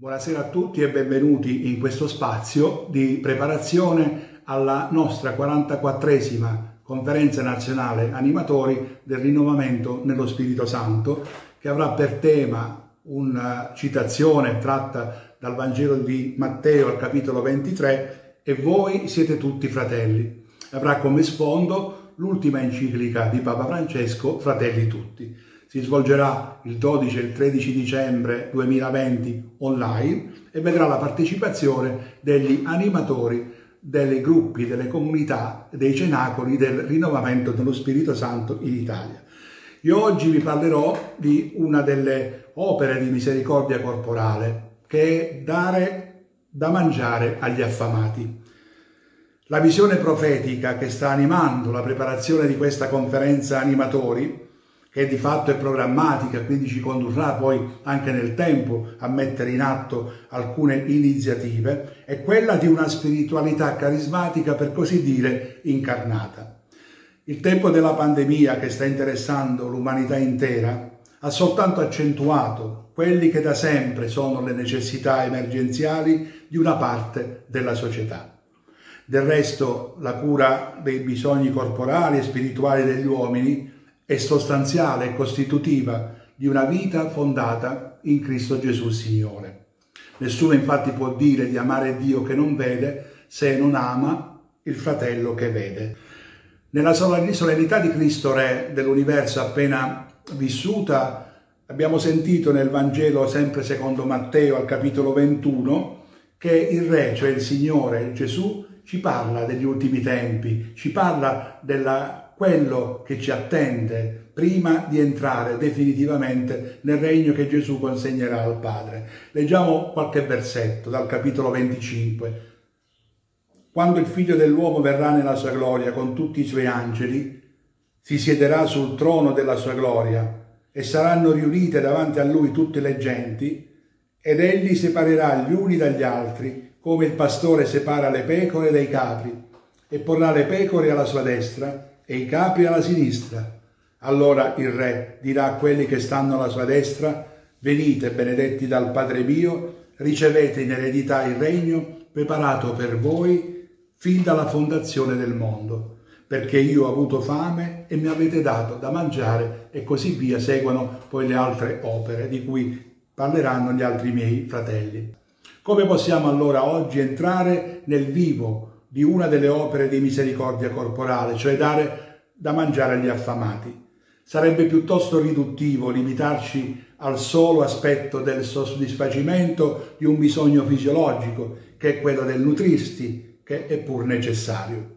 Buonasera a tutti e benvenuti in questo spazio di preparazione alla nostra 44esima conferenza nazionale animatori del rinnovamento nello Spirito Santo che avrà per tema una citazione tratta dal Vangelo di Matteo al capitolo 23 e voi siete tutti fratelli. Avrà come sfondo l'ultima enciclica di Papa Francesco, Fratelli tutti si svolgerà il 12 e il 13 dicembre 2020 online e vedrà la partecipazione degli animatori dei gruppi, delle comunità, dei cenacoli del rinnovamento dello Spirito Santo in Italia. Io oggi vi parlerò di una delle opere di misericordia corporale, che è dare da mangiare agli affamati. La visione profetica che sta animando la preparazione di questa conferenza animatori che di fatto è programmatica, quindi ci condurrà poi anche nel tempo a mettere in atto alcune iniziative, è quella di una spiritualità carismatica, per così dire, incarnata. Il tempo della pandemia che sta interessando l'umanità intera ha soltanto accentuato quelli che da sempre sono le necessità emergenziali di una parte della società. Del resto, la cura dei bisogni corporali e spirituali degli uomini è sostanziale e costitutiva di una vita fondata in Cristo Gesù Signore. Nessuno infatti può dire di amare Dio che non vede se non ama il fratello che vede. Nella solennità di Cristo Re dell'universo appena vissuta, abbiamo sentito nel Vangelo, sempre secondo Matteo, al capitolo 21, che il Re, cioè il Signore Gesù, ci parla degli ultimi tempi, ci parla della quello che ci attende prima di entrare definitivamente nel regno che Gesù consegnerà al Padre. Leggiamo qualche versetto dal capitolo 25. Quando il figlio dell'uomo verrà nella sua gloria con tutti i suoi angeli, si siederà sul trono della sua gloria e saranno riunite davanti a lui tutte le genti ed egli separerà gli uni dagli altri come il pastore separa le pecore dai capri e porrà le pecore alla sua destra e i capi alla sinistra. Allora il re dirà a quelli che stanno alla sua destra, venite benedetti dal Padre mio, ricevete in eredità il regno preparato per voi fin dalla fondazione del mondo, perché io ho avuto fame e mi avete dato da mangiare e così via seguono poi le altre opere di cui parleranno gli altri miei fratelli. Come possiamo allora oggi entrare nel vivo di una delle opere di misericordia corporale, cioè dare da mangiare agli affamati. Sarebbe piuttosto riduttivo limitarci al solo aspetto del soddisfacimento di un bisogno fisiologico, che è quello del nutrirsi, che è pur necessario.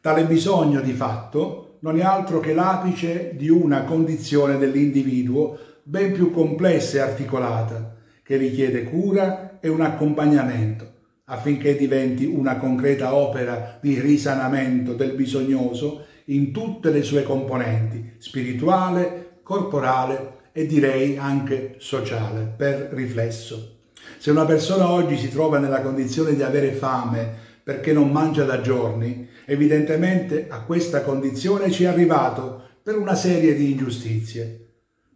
Tale bisogno, di fatto, non è altro che l'apice di una condizione dell'individuo ben più complessa e articolata, che richiede cura e un accompagnamento affinché diventi una concreta opera di risanamento del bisognoso in tutte le sue componenti, spirituale, corporale e direi anche sociale, per riflesso. Se una persona oggi si trova nella condizione di avere fame perché non mangia da giorni, evidentemente a questa condizione ci è arrivato per una serie di ingiustizie.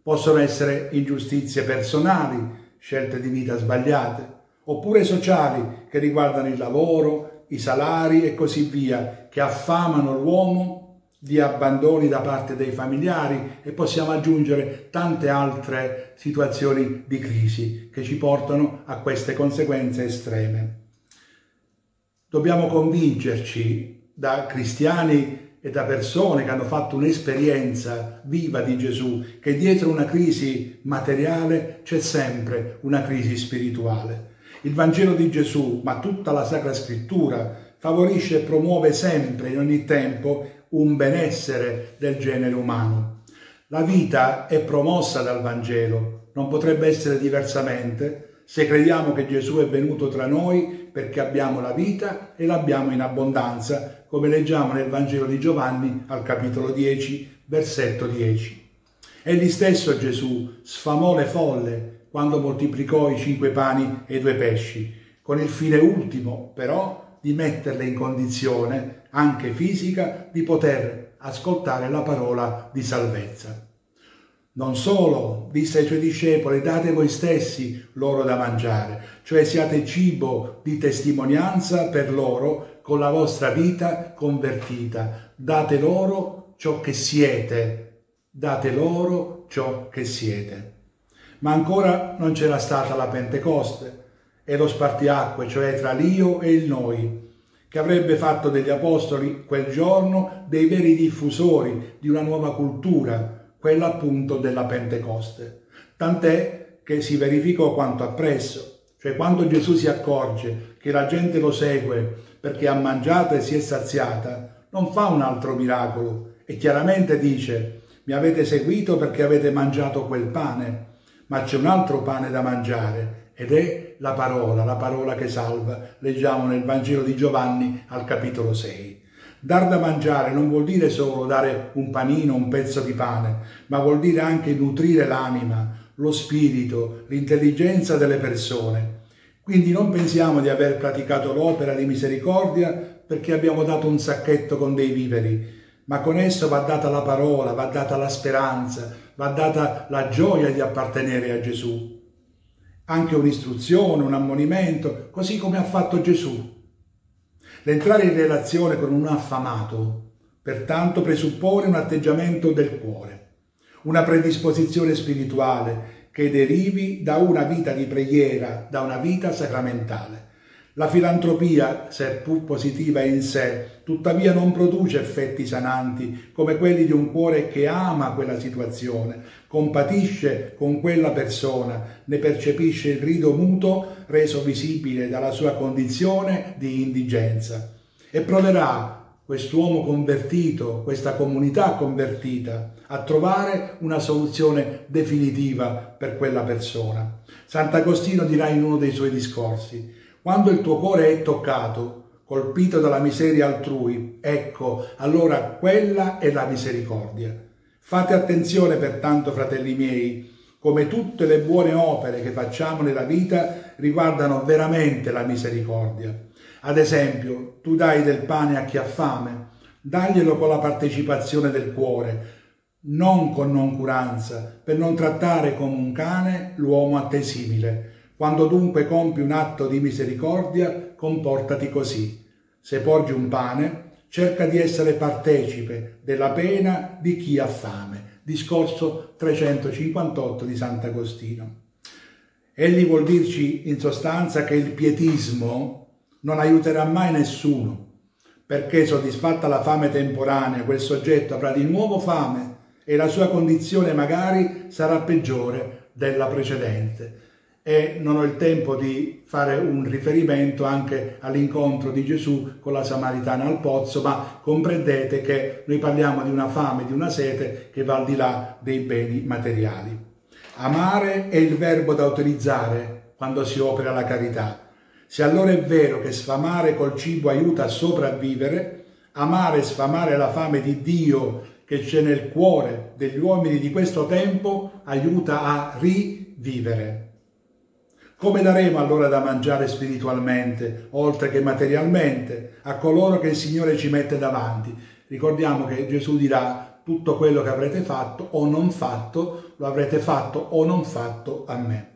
Possono essere ingiustizie personali, scelte di vita sbagliate, oppure sociali che riguardano il lavoro, i salari e così via, che affamano l'uomo di abbandoni da parte dei familiari e possiamo aggiungere tante altre situazioni di crisi che ci portano a queste conseguenze estreme. Dobbiamo convincerci da cristiani e da persone che hanno fatto un'esperienza viva di Gesù che dietro una crisi materiale c'è sempre una crisi spirituale il Vangelo di Gesù, ma tutta la Sacra Scrittura, favorisce e promuove sempre, in ogni tempo, un benessere del genere umano. La vita è promossa dal Vangelo, non potrebbe essere diversamente se crediamo che Gesù è venuto tra noi perché abbiamo la vita e l'abbiamo in abbondanza, come leggiamo nel Vangelo di Giovanni al capitolo 10, versetto 10. Egli stesso Gesù sfamò le folle quando moltiplicò i cinque pani e i due pesci, con il fine ultimo però di metterle in condizione, anche fisica, di poter ascoltare la parola di salvezza. Non solo, disse ai suoi discepoli, date voi stessi loro da mangiare, cioè siate cibo di testimonianza per loro con la vostra vita convertita. Date loro ciò che siete, date loro ciò che siete. Ma ancora non c'era stata la Pentecoste e lo spartiacque, cioè tra l'io e il noi, che avrebbe fatto degli apostoli quel giorno dei veri diffusori di una nuova cultura, quella appunto della Pentecoste. Tant'è che si verificò quanto appresso, cioè quando Gesù si accorge che la gente lo segue perché ha mangiato e si è saziata, non fa un altro miracolo e chiaramente dice mi avete seguito perché avete mangiato quel pane, ma c'è un altro pane da mangiare ed è la parola, la parola che salva. Leggiamo nel Vangelo di Giovanni al capitolo 6. Dar da mangiare non vuol dire solo dare un panino, un pezzo di pane, ma vuol dire anche nutrire l'anima, lo spirito, l'intelligenza delle persone. Quindi non pensiamo di aver praticato l'opera di misericordia perché abbiamo dato un sacchetto con dei viveri, ma con esso va data la parola, va data la speranza, va data la gioia di appartenere a Gesù. Anche un'istruzione, un ammonimento, così come ha fatto Gesù. L'entrare in relazione con un affamato, pertanto, presuppone un atteggiamento del cuore, una predisposizione spirituale che derivi da una vita di preghiera, da una vita sacramentale. La filantropia, seppur positiva in sé, tuttavia non produce effetti sananti come quelli di un cuore che ama quella situazione, compatisce con quella persona, ne percepisce il grido muto reso visibile dalla sua condizione di indigenza e proverà quest'uomo convertito, questa comunità convertita, a trovare una soluzione definitiva per quella persona. Sant'Agostino dirà in uno dei suoi discorsi, quando il tuo cuore è toccato, colpito dalla miseria altrui, ecco, allora quella è la misericordia. Fate attenzione pertanto, fratelli miei, come tutte le buone opere che facciamo nella vita riguardano veramente la misericordia. Ad esempio, tu dai del pane a chi ha fame, daglielo con la partecipazione del cuore, non con noncuranza, per non trattare come un cane l'uomo a te simile quando dunque compi un atto di misericordia, comportati così. Se porgi un pane, cerca di essere partecipe della pena di chi ha fame. Discorso 358 di Sant'Agostino. Egli vuol dirci in sostanza che il pietismo non aiuterà mai nessuno, perché soddisfatta la fame temporanea, quel soggetto avrà di nuovo fame e la sua condizione magari sarà peggiore della precedente e non ho il tempo di fare un riferimento anche all'incontro di Gesù con la Samaritana al pozzo, ma comprendete che noi parliamo di una fame, di una sete che va al di là dei beni materiali. Amare è il verbo da utilizzare quando si opera la carità. Se allora è vero che sfamare col cibo aiuta a sopravvivere, amare e sfamare la fame di Dio che c'è nel cuore degli uomini di questo tempo aiuta a rivivere. Come daremo allora da mangiare spiritualmente, oltre che materialmente, a coloro che il Signore ci mette davanti? Ricordiamo che Gesù dirà tutto quello che avrete fatto o non fatto, lo avrete fatto o non fatto a me.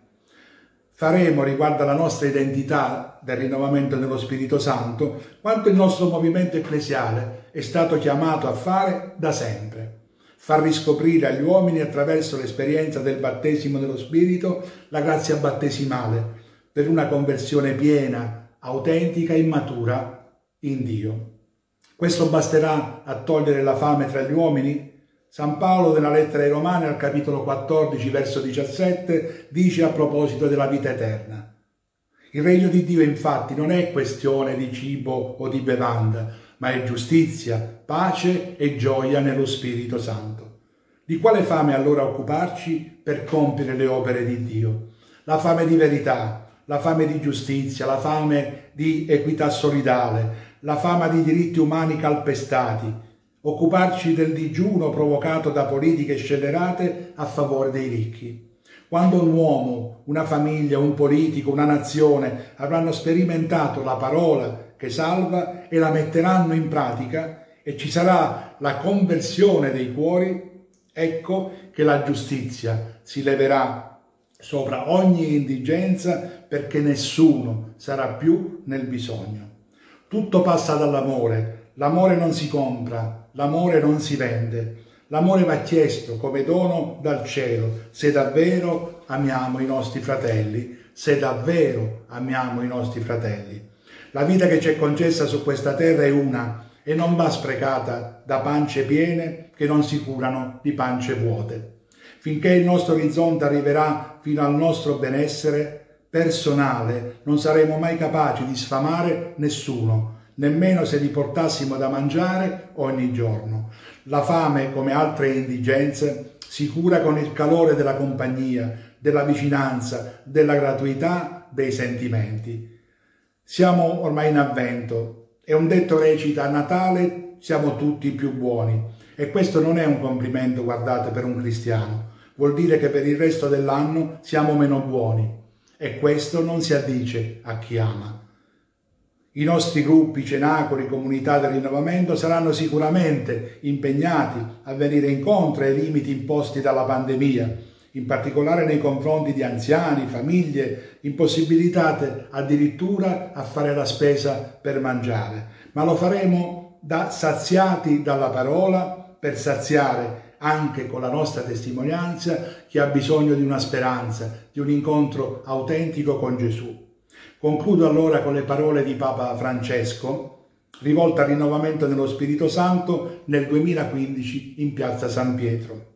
Faremo riguardo alla nostra identità del rinnovamento dello Spirito Santo quanto il nostro movimento ecclesiale è stato chiamato a fare da sempre far riscoprire agli uomini attraverso l'esperienza del battesimo dello Spirito la grazia battesimale per una conversione piena, autentica e matura in Dio. Questo basterà a togliere la fame tra gli uomini? San Paolo nella lettera ai Romani al capitolo 14 verso 17 dice a proposito della vita eterna. Il regno di Dio infatti non è questione di cibo o di bevanda, ma è giustizia, pace e gioia nello Spirito Santo. Di quale fame allora occuparci per compiere le opere di Dio? La fame di verità, la fame di giustizia, la fame di equità solidale, la fame di diritti umani calpestati, occuparci del digiuno provocato da politiche scellerate a favore dei ricchi. Quando un uomo, una famiglia, un politico, una nazione avranno sperimentato la parola che salva e la metteranno in pratica e ci sarà la conversione dei cuori, Ecco che la giustizia si leverà sopra ogni indigenza perché nessuno sarà più nel bisogno. Tutto passa dall'amore, l'amore non si compra, l'amore non si vende, l'amore va chiesto come dono dal cielo se davvero amiamo i nostri fratelli, se davvero amiamo i nostri fratelli. La vita che ci è concessa su questa terra è una e non va sprecata da pance piene che non si curano di pance vuote. Finché il nostro orizzonte arriverà fino al nostro benessere personale, non saremo mai capaci di sfamare nessuno, nemmeno se li portassimo da mangiare ogni giorno. La fame, come altre indigenze, si cura con il calore della compagnia, della vicinanza, della gratuità, dei sentimenti. Siamo ormai in avvento e un detto recita a Natale siamo tutti più buoni e questo non è un complimento, guardate, per un cristiano. Vuol dire che per il resto dell'anno siamo meno buoni e questo non si addice a chi ama. I nostri gruppi, cenacoli, comunità del rinnovamento saranno sicuramente impegnati a venire incontro ai limiti imposti dalla pandemia, in particolare nei confronti di anziani, famiglie, impossibilitate addirittura a fare la spesa per mangiare, ma lo faremo da saziati dalla parola per saziare anche con la nostra testimonianza chi ha bisogno di una speranza, di un incontro autentico con Gesù. Concludo allora con le parole di Papa Francesco, rivolte al rinnovamento nello Spirito Santo nel 2015 in piazza San Pietro.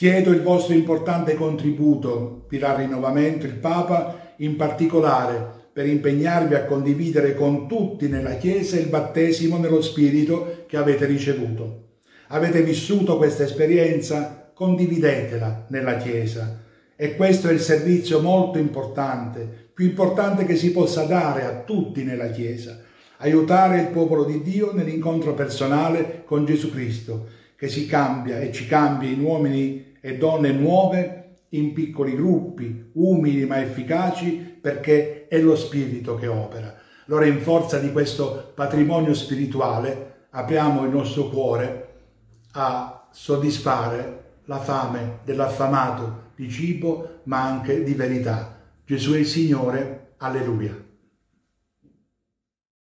Chiedo il vostro importante contributo per il rinnovamento, il Papa, in particolare per impegnarvi a condividere con tutti nella Chiesa il battesimo nello Spirito che avete ricevuto. Avete vissuto questa esperienza? Condividetela nella Chiesa. E questo è il servizio molto importante, più importante che si possa dare a tutti nella Chiesa. Aiutare il popolo di Dio nell'incontro personale con Gesù Cristo, che si cambia e ci cambia in uomini e donne nuove in piccoli gruppi, umili ma efficaci, perché è lo Spirito che opera. Allora in forza di questo patrimonio spirituale apriamo il nostro cuore a soddisfare la fame dell'affamato di cibo, ma anche di verità. Gesù è il Signore, alleluia.